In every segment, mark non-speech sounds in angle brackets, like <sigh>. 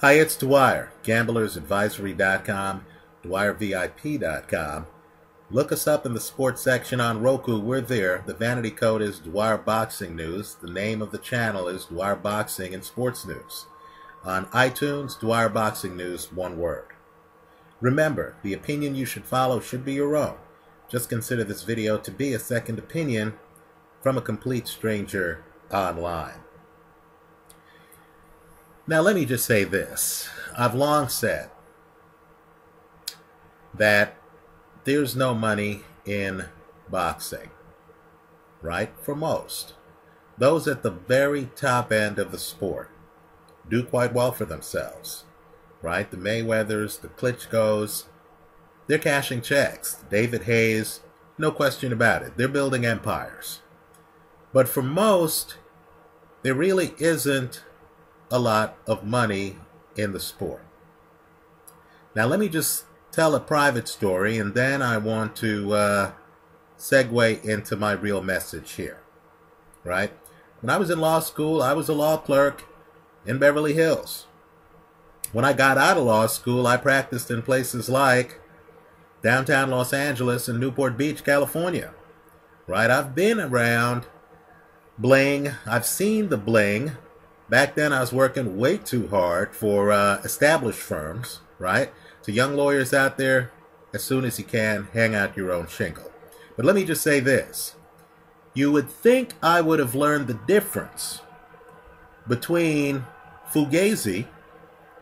Hi, it's Dwyer, gamblersadvisory.com, dwyervip.com. Look us up in the sports section on Roku. We're there. The vanity code is Dwyer Boxing News. The name of the channel is Dwyer Boxing and Sports News. On iTunes, Dwyer Boxing News, one word. Remember, the opinion you should follow should be your own. Just consider this video to be a second opinion from a complete stranger online. Now, let me just say this. I've long said that there's no money in boxing, right? For most. Those at the very top end of the sport do quite well for themselves, right? The Mayweathers, the Klitschko's, they're cashing checks. David Haye's, no question about it. They're building empires. But for most, there really isn't a lot of money in the sport. Now, let me just tell a private story, and then I want to uh, segue into my real message here. Right? When I was in law school, I was a law clerk in Beverly Hills. When I got out of law school, I practiced in places like downtown Los Angeles and Newport Beach, California. Right? I've been around bling. I've seen the bling. Back then, I was working way too hard for uh, established firms, right? To young lawyers out there, as soon as you can, hang out your own shingle. But let me just say this. You would think I would have learned the difference between fugazi,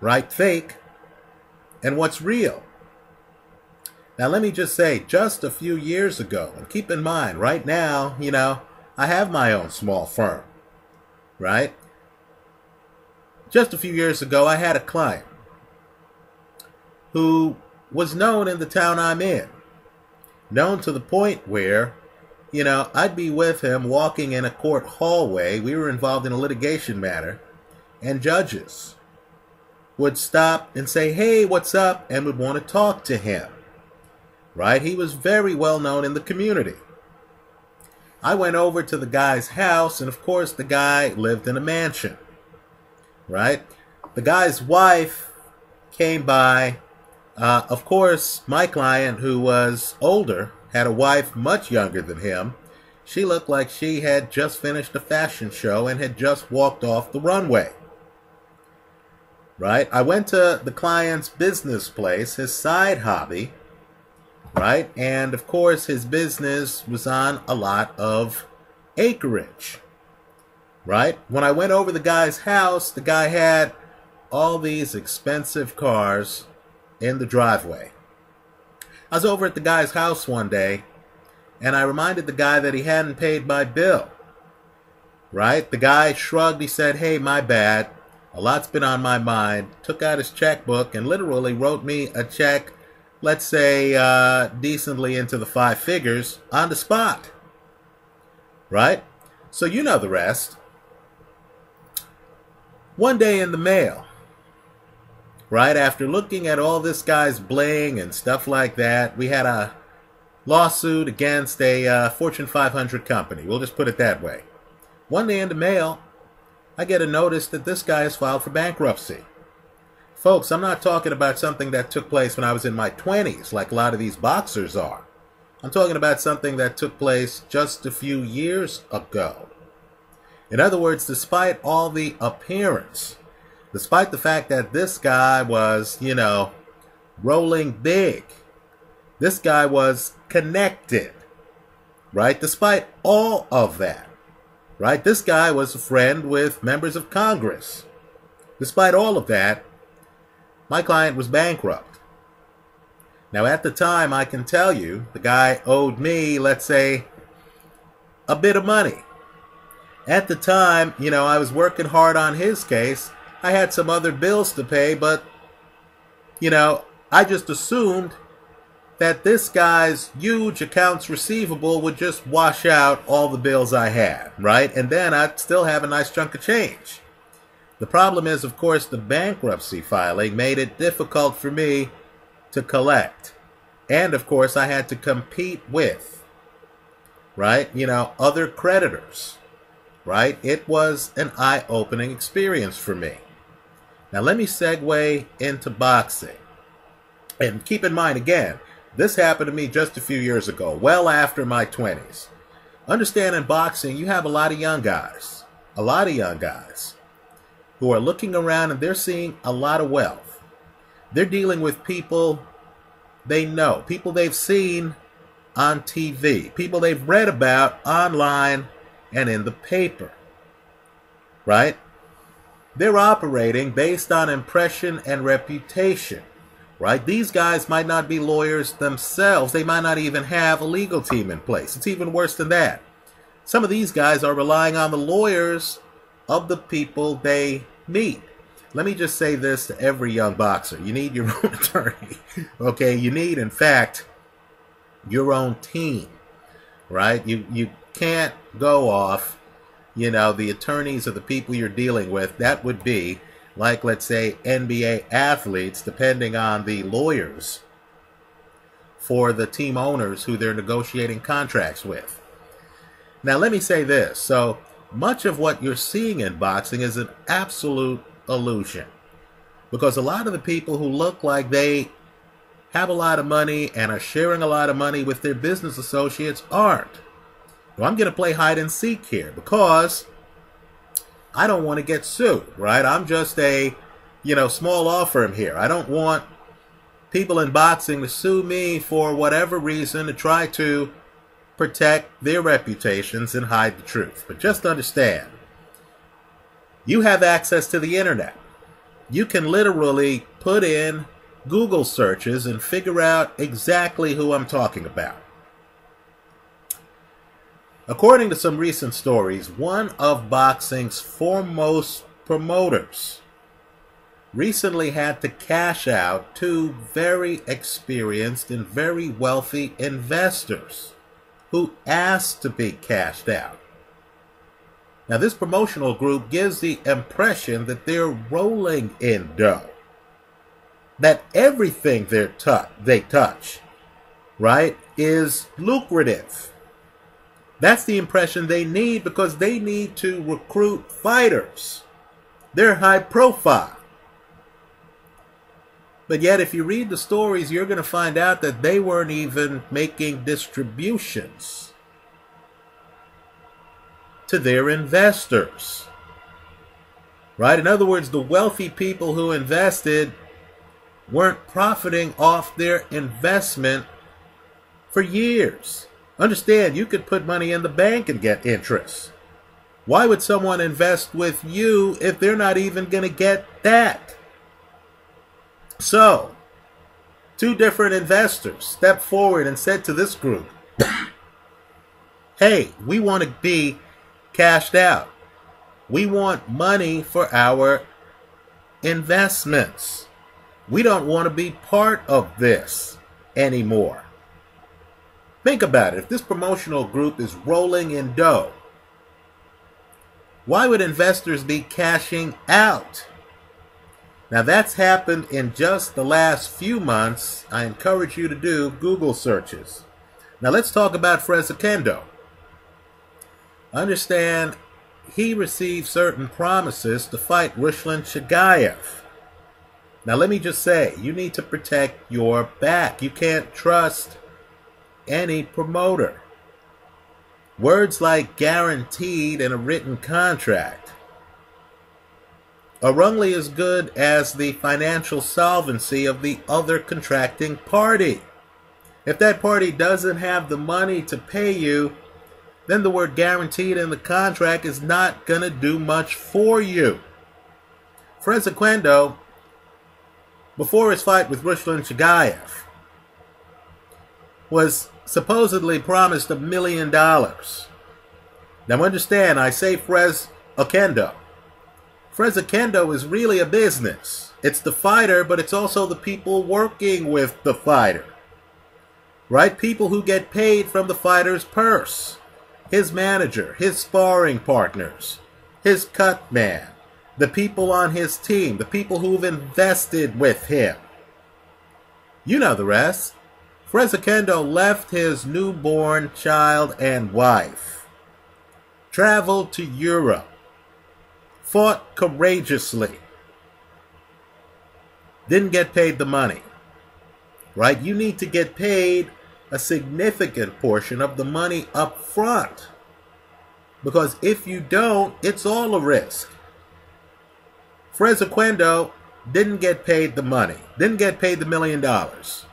right, fake, and what's real. Now, let me just say, just a few years ago, and keep in mind, right now, you know, I have my own small firm, right? Just a few years ago, I had a client who was known in the town I'm in. Known to the point where, you know, I'd be with him walking in a court hallway. We were involved in a litigation matter, and judges would stop and say, Hey, what's up? and would want to talk to him. Right? He was very well known in the community. I went over to the guy's house, and of course, the guy lived in a mansion right? The guy's wife came by. Uh, of course, my client, who was older, had a wife much younger than him. She looked like she had just finished a fashion show and had just walked off the runway. Right? I went to the client's business place, his side hobby, right? And of course, his business was on a lot of acreage right? When I went over the guy's house, the guy had all these expensive cars in the driveway. I was over at the guy's house one day, and I reminded the guy that he hadn't paid my bill. Right? The guy shrugged. He said, Hey, my bad. A lot's been on my mind. Took out his checkbook and literally wrote me a check, let's say, uh, decently into the five figures on the spot. Right? So you know the rest. One day in the mail, right after looking at all this guy's bling and stuff like that, we had a lawsuit against a uh, Fortune 500 company. We'll just put it that way. One day in the mail, I get a notice that this guy has filed for bankruptcy. Folks, I'm not talking about something that took place when I was in my 20s, like a lot of these boxers are. I'm talking about something that took place just a few years ago. In other words, despite all the appearance, despite the fact that this guy was, you know, rolling big, this guy was connected, right? Despite all of that, right? This guy was a friend with members of Congress. Despite all of that, my client was bankrupt. Now, at the time, I can tell you, the guy owed me, let's say, a bit of money at the time, you know, I was working hard on his case. I had some other bills to pay, but, you know, I just assumed that this guy's huge accounts receivable would just wash out all the bills I had, right? And then I'd still have a nice chunk of change. The problem is, of course, the bankruptcy filing made it difficult for me to collect. And, of course, I had to compete with, right, you know, other creditors right? It was an eye opening experience for me. Now, let me segue into boxing. And keep in mind, again, this happened to me just a few years ago, well after my 20s. Understand in boxing, you have a lot of young guys, a lot of young guys who are looking around and they're seeing a lot of wealth. They're dealing with people they know, people they've seen on TV, people they've read about online and in the paper. Right? They're operating based on impression and reputation. Right? These guys might not be lawyers themselves. They might not even have a legal team in place. It's even worse than that. Some of these guys are relying on the lawyers of the people they meet. Let me just say this to every young boxer. You need your <laughs> own attorney. Okay? You need, in fact, your own team. Right? You you can't go off, you know, the attorneys of the people you're dealing with. That would be like let's say NBA athletes, depending on the lawyers for the team owners who they're negotiating contracts with. Now let me say this. So much of what you're seeing in boxing is an absolute illusion. Because a lot of the people who look like they have a lot of money and are sharing a lot of money with their business associates aren't. Well, I'm going to play hide and seek here because I don't want to get sued, right? I'm just a, you know, small law firm here. I don't want people in boxing to sue me for whatever reason to try to protect their reputations and hide the truth. But just understand, you have access to the internet. You can literally put in Google searches and figure out exactly who I'm talking about. According to some recent stories, one of boxing's foremost promoters recently had to cash out two very experienced and very wealthy investors who asked to be cashed out. Now, this promotional group gives the impression that they're rolling in dough. That everything they touch, they touch, right, is lucrative. That's the impression they need because they need to recruit fighters. They're high profile. But yet, if you read the stories, you're going to find out that they weren't even making distributions to their investors. Right? In other words, the wealthy people who invested weren't profiting off their investment for years. Understand, you could put money in the bank and get interest. Why would someone invest with you if they're not even going to get that? So, two different investors stepped forward and said to this group, <coughs> Hey, we want to be cashed out. We want money for our investments. We don't want to be part of this anymore. Think about it. If this promotional group is rolling in dough, why would investors be cashing out? Now, that's happened in just the last few months. I encourage you to do Google searches. Now, let's talk about Oquendo. Understand, he received certain promises to fight Ruslan Chagaev. Now, let me just say, you need to protect your back. You can't trust any promoter. Words like guaranteed in a written contract are only as good as the financial solvency of the other contracting party. If that party doesn't have the money to pay you, then the word guaranteed in the contract is not going to do much for you. Fres Oquendo, before his fight with Ruslan Chagaev, was supposedly promised a million dollars. Now understand, I say Fres Oquendo. Fres Oquendo is really a business. It's the fighter, but it's also the people working with the fighter. Right? People who get paid from the fighter's purse his manager, his sparring partners, his cut man, the people on his team, the people who've invested with him. You know the rest. Fres Oquendo left his newborn child and wife, traveled to Europe, fought courageously, didn't get paid the money. Right? You need to get paid a significant portion of the money up front. Because if you don't, it's all a risk. Fres Oquendo didn't get paid the money, didn't get paid the million dollars.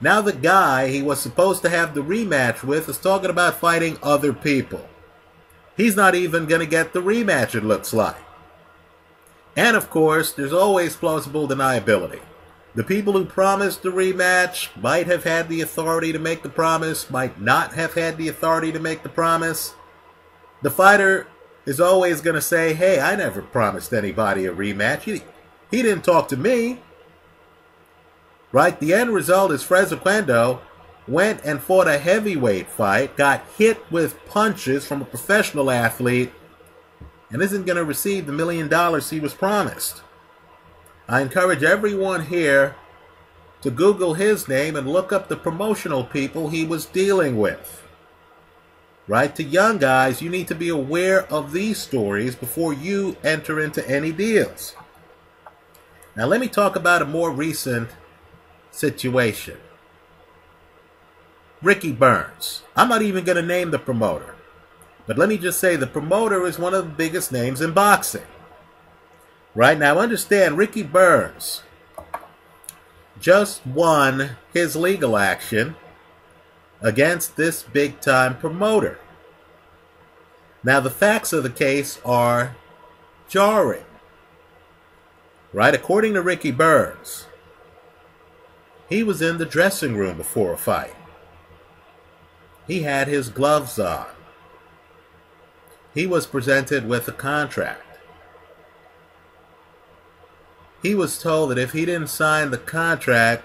Now the guy he was supposed to have the rematch with is talking about fighting other people. He's not even going to get the rematch, it looks like. And of course, there's always plausible deniability. The people who promised the rematch might have had the authority to make the promise, might not have had the authority to make the promise. The fighter is always going to say, hey, I never promised anybody a rematch. He, he didn't talk to me. Right? The end result is Oquendo went and fought a heavyweight fight, got hit with punches from a professional athlete, and isn't going to receive the million dollars he was promised. I encourage everyone here to Google his name and look up the promotional people he was dealing with. Right? To young guys, you need to be aware of these stories before you enter into any deals. Now, let me talk about a more recent situation. Ricky Burns. I'm not even going to name the promoter. But let me just say the promoter is one of the biggest names in boxing. Right now, understand Ricky Burns just won his legal action against this big time promoter. Now, the facts of the case are jarring. Right? According to Ricky Burns, he was in the dressing room before a fight. He had his gloves on. He was presented with a contract. He was told that if he didn't sign the contract,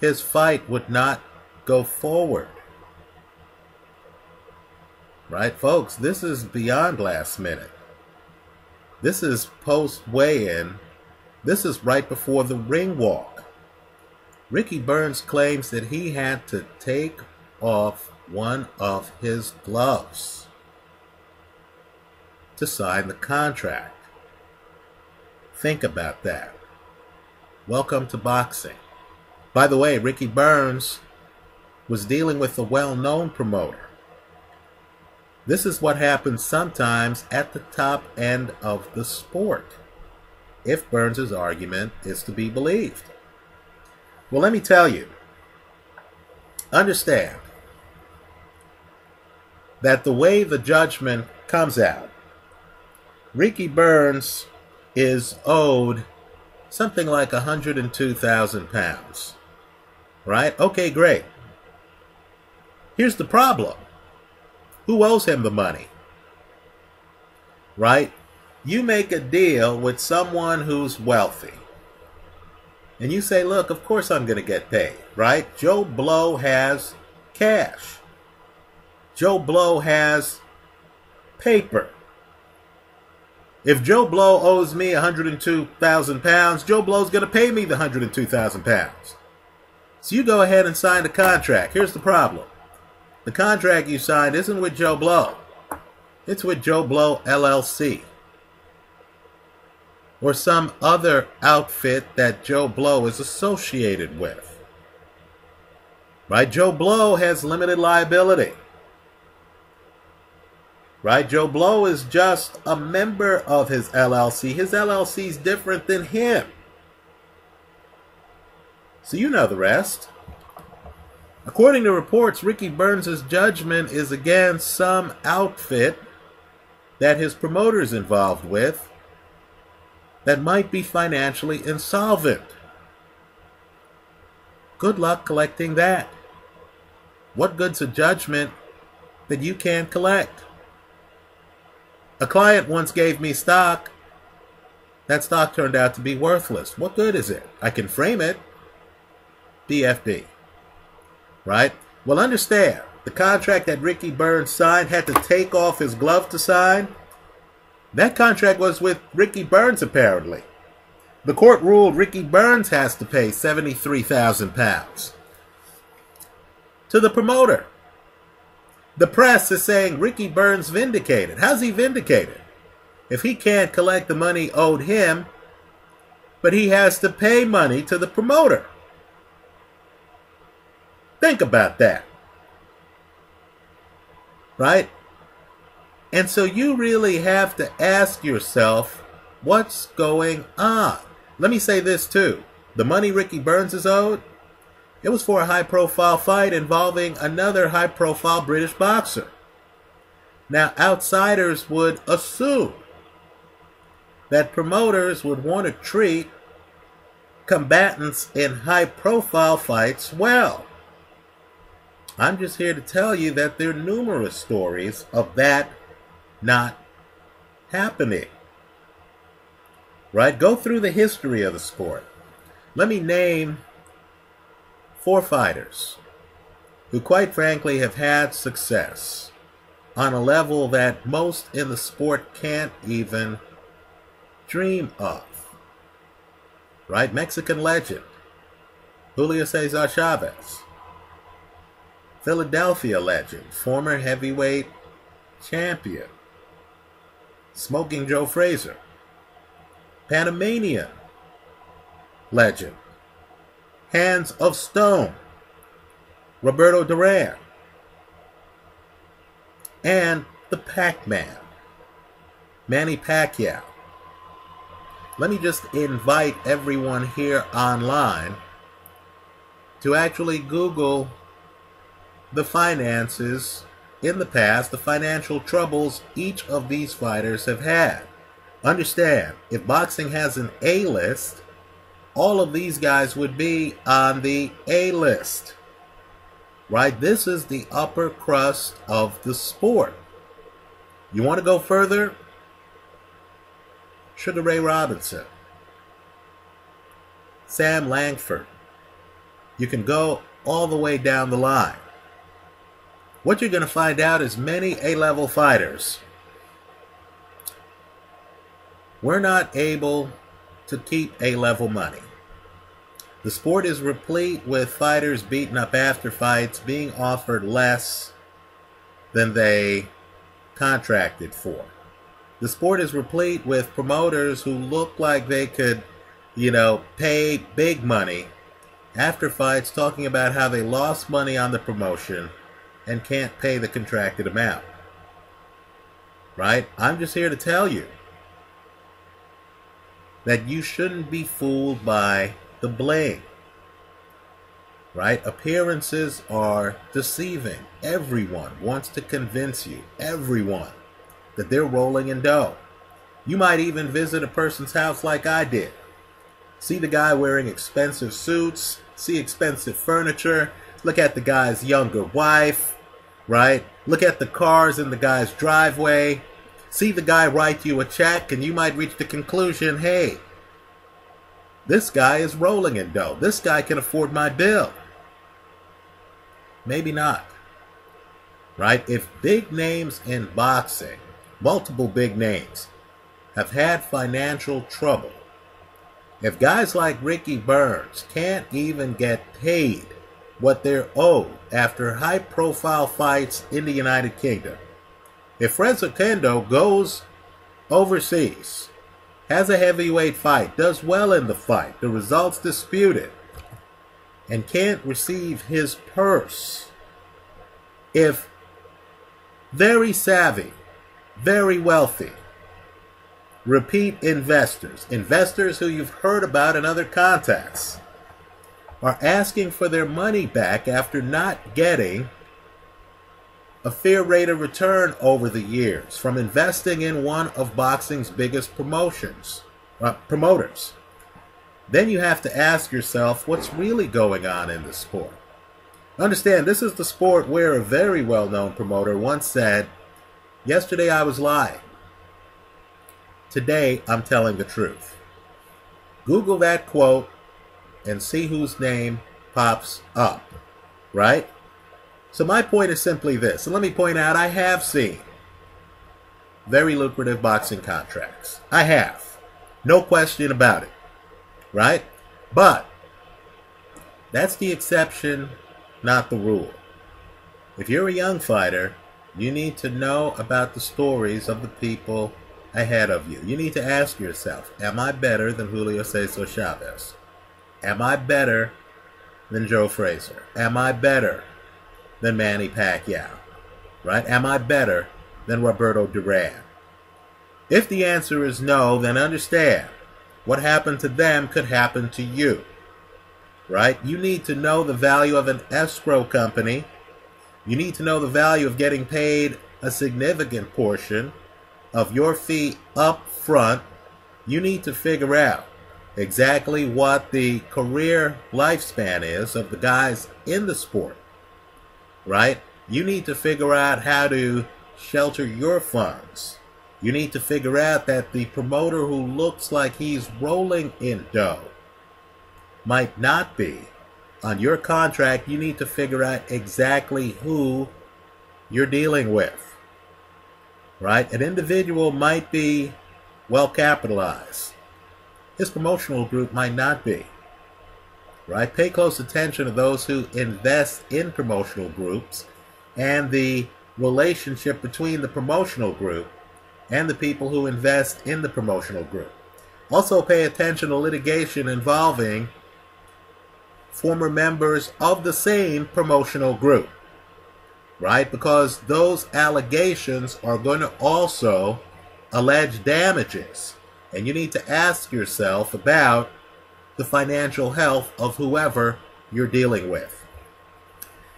his fight would not go forward. Right, folks? This is beyond last minute. This is post weigh in. This is right before the ring walk. Ricky Burns claims that he had to take off one of his gloves to sign the contract. Think about that. Welcome to boxing. By the way, Ricky Burns was dealing with a well known promoter. This is what happens sometimes at the top end of the sport, if Burns' argument is to be believed. Well, let me tell you, understand that the way the judgment comes out, Ricky Burns is owed something like 102,000 pounds. Right? Okay, great. Here's the problem. Who owes him the money? Right? You make a deal with someone who's wealthy. And you say, look, of course I'm going to get paid, right? Joe Blow has cash. Joe Blow has paper. If Joe Blow owes me 102,000 pounds, Joe Blow's going to pay me the 102,000 pounds. So you go ahead and sign the contract. Here's the problem. The contract you signed isn't with Joe Blow. It's with Joe Blow LLC. Or some other outfit that Joe Blow is associated with. Right? Joe Blow has limited liability. Right? Joe Blow is just a member of his LLC. His LLC is different than him. So you know the rest. According to reports, Ricky Burns' judgment is against some outfit that his promoter is involved with that might be financially insolvent. Good luck collecting that. What good's a judgment that you can't collect? A client once gave me stock. That stock turned out to be worthless. What good is it? I can frame it. BFD. Right? Well, understand, the contract that Ricky Burns signed had to take off his glove to sign. That contract was with Ricky Burns, apparently. The court ruled Ricky Burns has to pay 73,000 pounds to the promoter. The press is saying Ricky Burns vindicated. How's he vindicated? If he can't collect the money owed him, but he has to pay money to the promoter. Think about that. Right? And so you really have to ask yourself, what's going on? Let me say this too. The money Ricky Burns is owed, it was for a high profile fight involving another high profile British boxer. Now, outsiders would assume that promoters would want to treat combatants in high profile fights well. I'm just here to tell you that there are numerous stories of that not happening. Right? Go through the history of the sport. Let me name four fighters who, quite frankly, have had success on a level that most in the sport can't even dream of. Right? Mexican legend, Julio Cesar Chavez. Philadelphia legend, former heavyweight champion, Smoking Joe Frazier, Panamanian legend, Hands of Stone, Roberto Duran, and the Pac-Man, Manny Pacquiao. Let me just invite everyone here online to actually Google the finances in the past, the financial troubles each of these fighters have had. Understand, if boxing has an A list, all of these guys would be on the A list. Right? This is the upper crust of the sport. You want to go further? Sugar Ray Robinson, Sam Langford. You can go all the way down the line what you're going to find out is many A-level fighters we're not able to keep A-level money. The sport is replete with fighters beaten up after fights being offered less than they contracted for. The sport is replete with promoters who look like they could, you know, pay big money after fights talking about how they lost money on the promotion and can't pay the contracted amount. Right? I'm just here to tell you that you shouldn't be fooled by the bling. Right? Appearances are deceiving. Everyone wants to convince you, everyone, that they're rolling in dough. You might even visit a person's house like I did. See the guy wearing expensive suits, see expensive furniture, look at the guy's younger wife, right? Look at the cars in the guy's driveway. See the guy write you a check, and you might reach the conclusion hey, this guy is rolling in dough. This guy can afford my bill. Maybe not. Right? If big names in boxing, multiple big names, have had financial trouble, if guys like Ricky Burns can't even get paid what they're owed after high profile fights in the United Kingdom. If Fres Oquendo goes overseas, has a heavyweight fight, does well in the fight, the results disputed, and can't receive his purse, if very savvy, very wealthy, repeat investors, investors who you've heard about in other contexts, are asking for their money back after not getting a fair rate of return over the years from investing in one of boxing's biggest promotions, uh, promoters. Then you have to ask yourself what's really going on in the sport. Understand, this is the sport where a very well-known promoter once said, Yesterday I was lying. Today I'm telling the truth. Google that quote and see whose name pops up, right? So my point is simply this, and let me point out I have seen very lucrative boxing contracts. I have. No question about it, right? But that's the exception, not the rule. If you're a young fighter, you need to know about the stories of the people ahead of you. You need to ask yourself, am I better than Julio Cesar Chavez? Am I better than Joe Frazier? Am I better than Manny Pacquiao? Right? Am I better than Roberto Duran? If the answer is no, then understand what happened to them could happen to you. Right? You need to know the value of an escrow company. You need to know the value of getting paid a significant portion of your fee up front. You need to figure out exactly what the career lifespan is of the guys in the sport. Right? You need to figure out how to shelter your funds you need to figure out that the promoter who looks like he's rolling in dough might not be. On your contract, you need to figure out exactly who you're dealing with. Right? An individual might be well capitalized. His promotional group might not be. Right? Pay close attention to those who invest in promotional groups and the relationship between the promotional group and the people who invest in the promotional group. Also, pay attention to litigation involving former members of the same promotional group, right? Because those allegations are going to also allege damages. And you need to ask yourself about the financial health of whoever you're dealing with.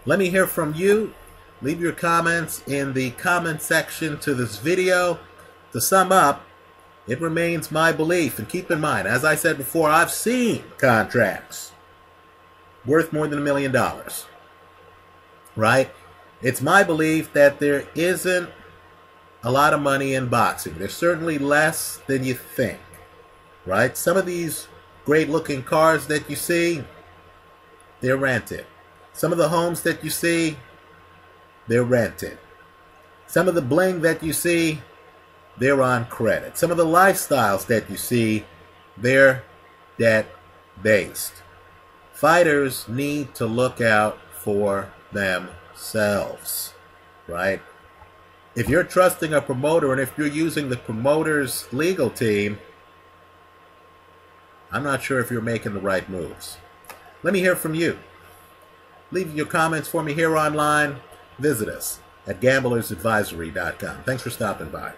Let me hear from you. Leave your comments in the comment section to this video. To sum up, it remains my belief, and keep in mind, as I said before, I've seen contracts worth more than a million dollars. Right? It's my belief that there isn't a lot of money in boxing. There's certainly less than you think. Right? Some of these great looking cars that you see, they're rented. Some of the homes that you see, they're rented. Some of the bling that you see, they're on credit. Some of the lifestyles that you see, they're debt based. Fighters need to look out for themselves, right? If you're trusting a promoter and if you're using the promoter's legal team, I'm not sure if you're making the right moves. Let me hear from you. Leave your comments for me here online. Visit us at gamblersadvisory.com. Thanks for stopping by.